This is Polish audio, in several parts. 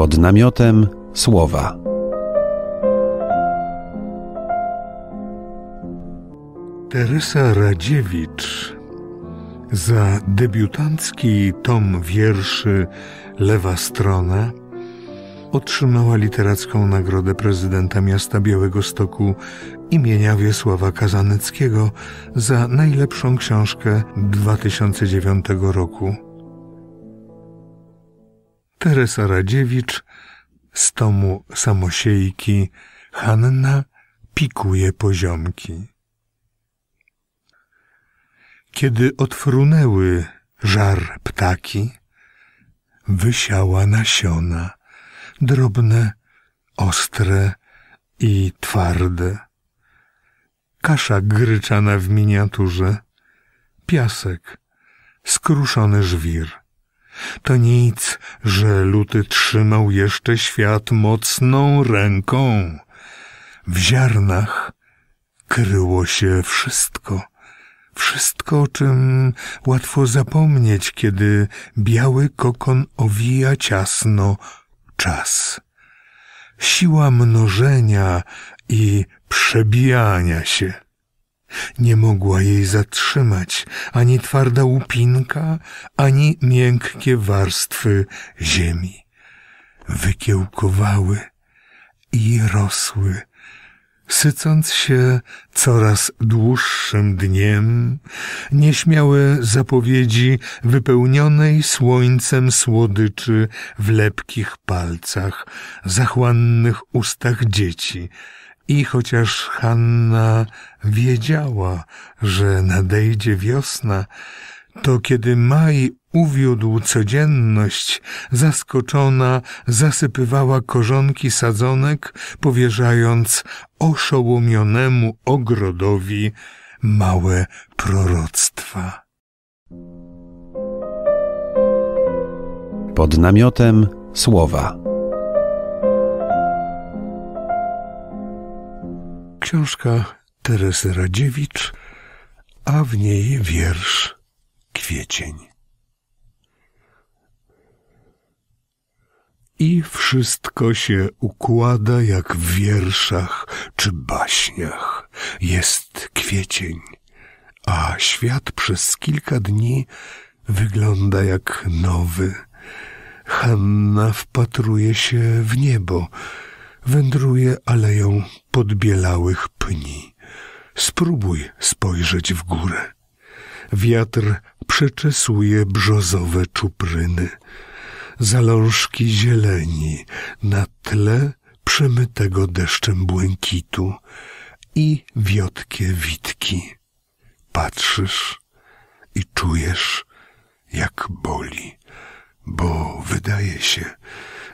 Pod namiotem słowa. Teresa Radziewicz za debiutancki tom wierszy Lewa Strona otrzymała literacką nagrodę prezydenta miasta Białego Stoku imienia Wiesława Kazaneckiego za najlepszą książkę 2009 roku. Teresa Radziewicz z tomu Samosiejki Hanna pikuje poziomki. Kiedy odfrunęły żar ptaki, wysiała nasiona, drobne, ostre i twarde. Kasza gryczana w miniaturze, piasek, skruszony żwir. To nic, że luty trzymał jeszcze świat mocną ręką. W ziarnach kryło się wszystko wszystko, o czym łatwo zapomnieć, kiedy biały kokon owija ciasno czas. Siła mnożenia i przebijania się. Nie mogła jej zatrzymać ani twarda łupinka, ani miękkie warstwy ziemi. Wykiełkowały i rosły sycąc się coraz dłuższym dniem, nieśmiałe zapowiedzi wypełnionej słońcem słodyczy w lepkich palcach, zachłannych ustach dzieci. I chociaż Hanna wiedziała, że nadejdzie wiosna, to kiedy maj uwiódł codzienność, zaskoczona zasypywała korzonki sadzonek, powierzając oszołomionemu ogrodowi małe proroctwa. Pod namiotem słowa. Książka Teresy Radziewicz, a w niej wiersz kwiecień. I wszystko się układa jak w wierszach czy baśniach. Jest kwiecień, a świat przez kilka dni wygląda jak nowy. Hanna wpatruje się w niebo, wędruje aleją podbielałych pni. Spróbuj spojrzeć w górę. Wiatr przeczesuje brzozowe czupryny, zalążki zieleni na tle przemytego deszczem błękitu i wiotkie witki. Patrzysz i czujesz, jak boli, bo wydaje się,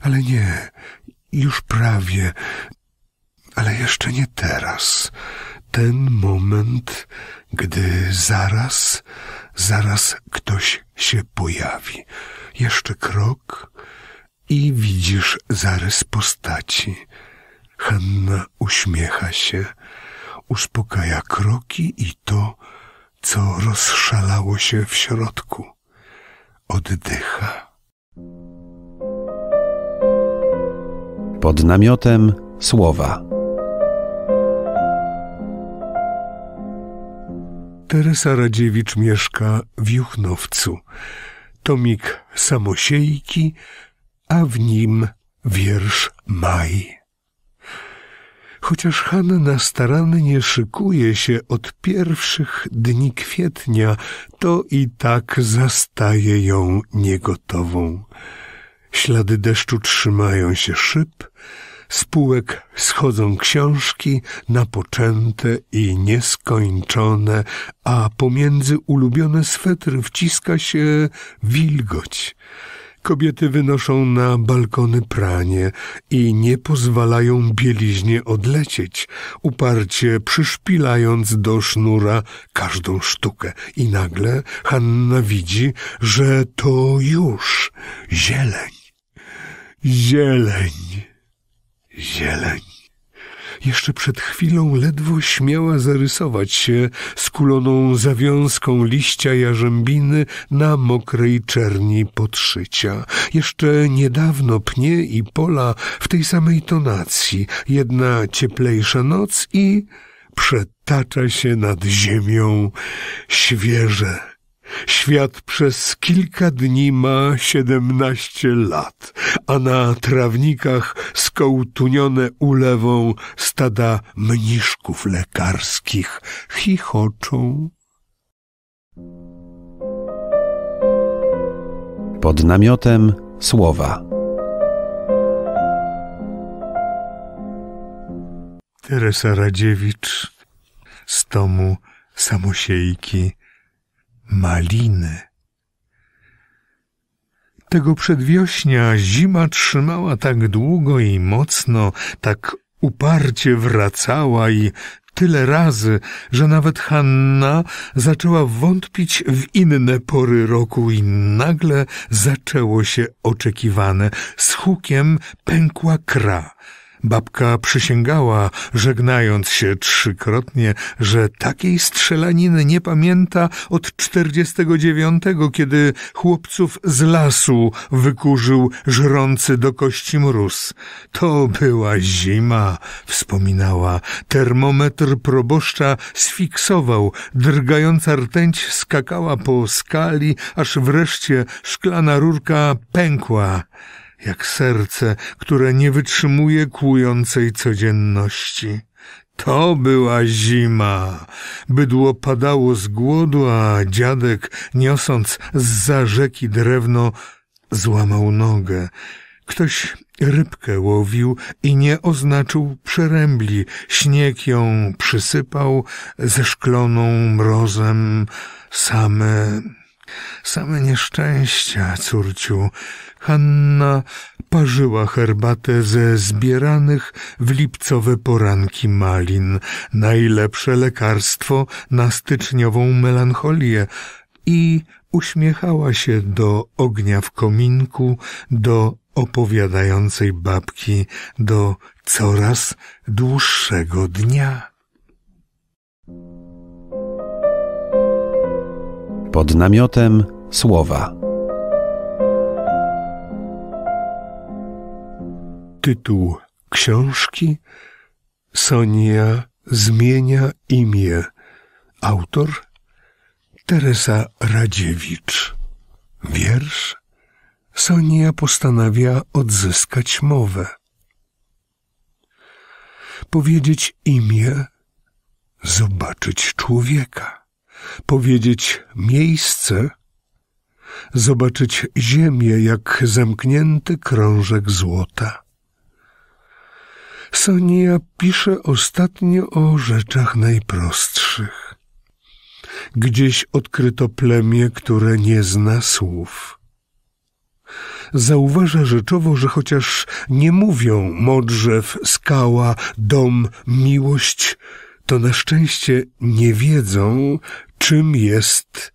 ale nie, już prawie, ale jeszcze nie teraz. Ten moment, gdy zaraz, zaraz ktoś się pojawi. Jeszcze krok i widzisz zarys postaci. Hanna uśmiecha się, uspokaja kroki i to, co rozszalało się w środku. Oddycha. Pod namiotem słowa. Teresa Radziewicz mieszka w Juchnowcu. Tomik Samosiejki, a w nim wiersz Maj. Chociaż Hanna starannie szykuje się od pierwszych dni kwietnia, to i tak zastaje ją niegotową. Ślady deszczu trzymają się szyb, z półek schodzą książki napoczęte i nieskończone, a pomiędzy ulubione swetry wciska się wilgoć. Kobiety wynoszą na balkony pranie i nie pozwalają bieliźnie odlecieć, uparcie przyszpilając do sznura każdą sztukę. I nagle Hanna widzi, że to już zieleń. Zieleń zieleń. Jeszcze przed chwilą ledwo śmiała zarysować się skuloną zawiązką liścia jarzębiny na mokrej czerni podszycia. Jeszcze niedawno pnie i pola w tej samej tonacji, jedna cieplejsza noc i przetacza się nad ziemią świeże Świat przez kilka dni ma siedemnaście lat, a na trawnikach skołtunione ulewą stada mniszków lekarskich chichoczą. Pod namiotem słowa. Teresa Radziewicz z tomu Samosiejki maliny. Tego przedwiośnia zima trzymała tak długo i mocno, tak uparcie wracała i tyle razy, że nawet Hanna zaczęła wątpić w inne pory roku i nagle zaczęło się oczekiwane. Z hukiem pękła kra. Babka przysięgała, żegnając się trzykrotnie, że takiej strzelaniny nie pamięta od czterdziestego dziewiątego, kiedy chłopców z lasu wykurzył żrący do kości mróz. To była zima, wspominała. Termometr proboszcza sfiksował, drgająca rtęć skakała po skali, aż wreszcie szklana rurka pękła jak serce, które nie wytrzymuje kłującej codzienności. To była zima. Bydło padało z głodu, a dziadek, niosąc z za rzeki drewno, złamał nogę. Ktoś rybkę łowił i nie oznaczył przerębli. Śnieg ją przysypał ze szkloną mrozem. Same, same nieszczęścia, córciu. Hanna parzyła herbatę ze zbieranych w lipcowe poranki malin, najlepsze lekarstwo na styczniową melancholię i uśmiechała się do ognia w kominku, do opowiadającej babki, do coraz dłuższego dnia. Pod namiotem słowa. Tytuł książki Sonia zmienia imię. Autor Teresa Radziewicz. Wiersz Sonia postanawia odzyskać mowę. Powiedzieć imię, zobaczyć człowieka. Powiedzieć miejsce, zobaczyć ziemię jak zamknięty krążek złota Sonia pisze ostatnio o rzeczach najprostszych. Gdzieś odkryto plemię, które nie zna słów. Zauważa rzeczowo, że chociaż nie mówią modrzew, skała, dom, miłość, to na szczęście nie wiedzą, czym jest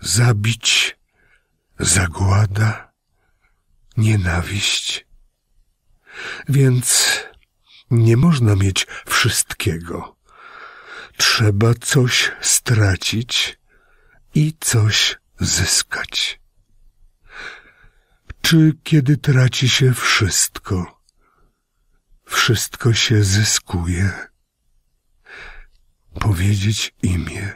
zabić, zagłada, nienawiść. Więc nie można mieć wszystkiego. Trzeba coś stracić i coś zyskać. Czy kiedy traci się wszystko, wszystko się zyskuje? Powiedzieć imię,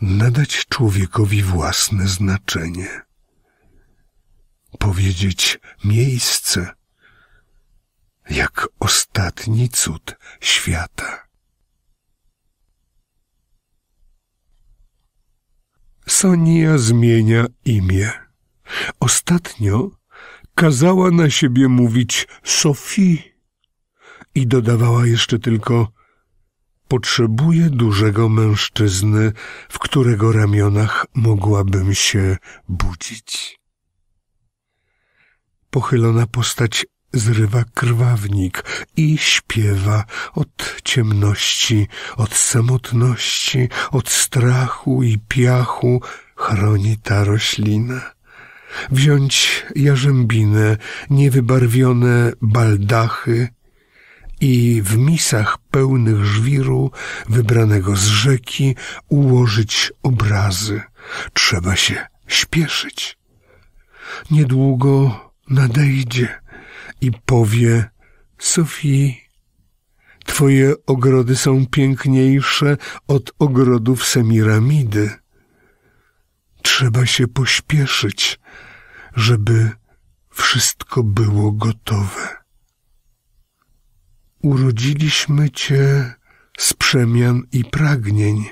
nadać człowiekowi własne znaczenie, powiedzieć miejsce, jak ostatni cud świata. Sonia zmienia imię. Ostatnio kazała na siebie mówić Sophie i dodawała jeszcze tylko Potrzebuję dużego mężczyzny, w którego ramionach mogłabym się budzić. Pochylona postać zrywa krwawnik i śpiewa od ciemności, od samotności, od strachu i piachu chroni ta roślina. Wziąć jarzębinę, niewybarwione baldachy i w misach pełnych żwiru, wybranego z rzeki, ułożyć obrazy. Trzeba się śpieszyć. Niedługo nadejdzie i powie Sofii, twoje ogrody są piękniejsze od ogrodów Semiramidy. Trzeba się pośpieszyć, żeby wszystko było gotowe. Urodziliśmy Cię z przemian i pragnień.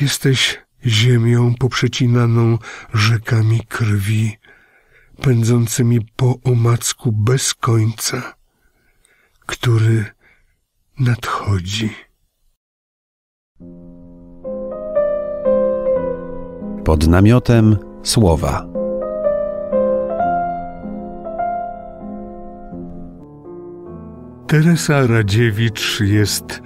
Jesteś ziemią poprzecinaną rzekami krwi, pędzącymi po omacku bez końca, który nadchodzi. Pod namiotem słowa. Teresa Radziewicz jest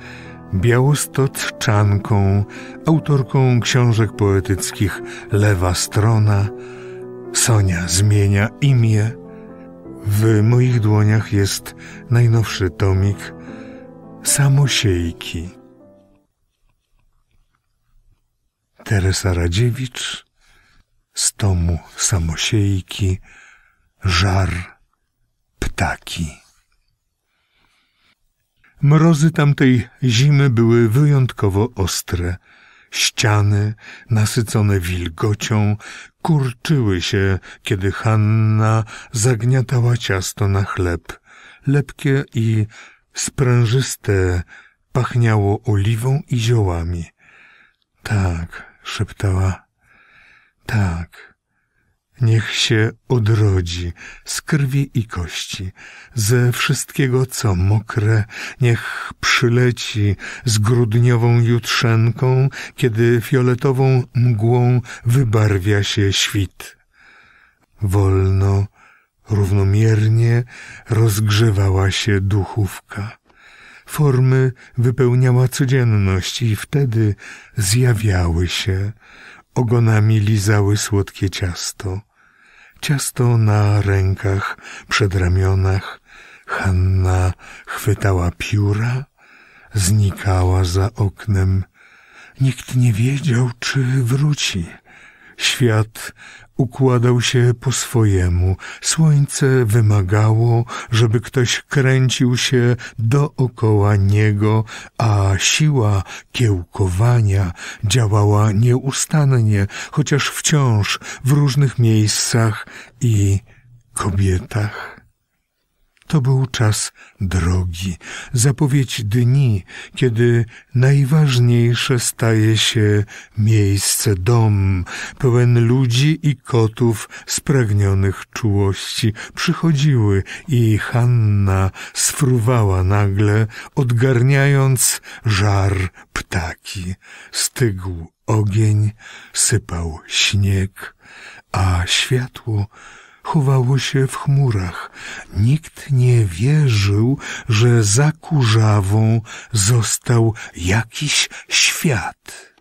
białostocczanką, autorką książek poetyckich Lewa Strona, Sonia zmienia imię. W moich dłoniach jest najnowszy tomik Samosiejki. Teresa Radziewicz z tomu Samosiejki Żar Ptaki. Mrozy tamtej zimy były wyjątkowo ostre. Ściany, nasycone wilgocią, kurczyły się, kiedy Hanna zagniatała ciasto na chleb. Lepkie i sprężyste pachniało oliwą i ziołami. Tak, szeptała. Tak, Niech się odrodzi z krwi i kości, ze wszystkiego, co mokre, niech przyleci z grudniową jutrzenką, kiedy fioletową mgłą wybarwia się świt. Wolno, równomiernie rozgrzewała się duchówka. Formy wypełniała codzienność i wtedy zjawiały się, ogonami lizały słodkie ciasto ciasto na rękach, przed ramionach. Hanna chwytała pióra, znikała za oknem. Nikt nie wiedział, czy wróci. Świat układał się po swojemu. Słońce wymagało, żeby ktoś kręcił się dookoła niego, a siła kiełkowania działała nieustannie, chociaż wciąż w różnych miejscach i kobietach. To był czas drogi, zapowiedź dni, kiedy najważniejsze staje się miejsce dom, pełen ludzi i kotów spragnionych czułości. Przychodziły i Hanna sfruwała nagle, odgarniając żar ptaki. Stygł ogień, sypał śnieg, a światło chowało się w chmurach. Nikt nie wierzył, że za kurzawą został jakiś świat.